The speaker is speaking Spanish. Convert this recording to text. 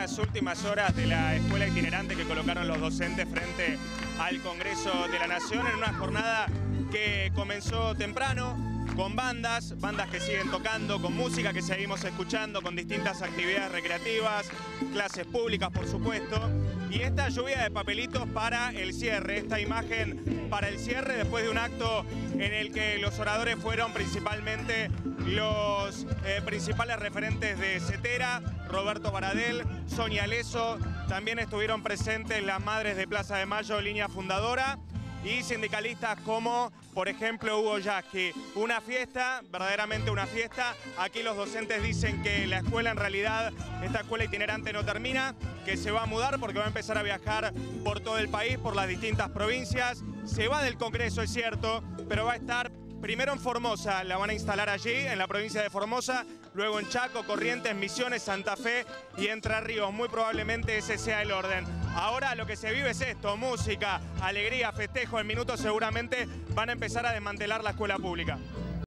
las últimas horas de la escuela itinerante que colocaron los docentes frente al Congreso de la Nación en una jornada que comenzó temprano con bandas, bandas que siguen tocando, con música que seguimos escuchando, con distintas actividades recreativas, clases públicas por supuesto, y esta lluvia de papelitos para el cierre, esta imagen para el cierre después de un acto en el que los oradores fueron principalmente los eh, principales referentes de Cetera, Roberto Baradel, Sonia Leso, también estuvieron presentes las madres de Plaza de Mayo, línea fundadora, y sindicalistas como, por ejemplo, Hugo Yasky. Una fiesta, verdaderamente una fiesta. Aquí los docentes dicen que la escuela en realidad, esta escuela itinerante no termina, que se va a mudar porque va a empezar a viajar por todo el país, por las distintas provincias. Se va del Congreso, es cierto, pero va a estar primero en Formosa, la van a instalar allí, en la provincia de Formosa, luego en Chaco, Corrientes, Misiones, Santa Fe y Entre Ríos. Muy probablemente ese sea el orden. Ahora lo que se vive es esto, música, alegría, festejo. En minutos seguramente van a empezar a desmantelar la escuela pública.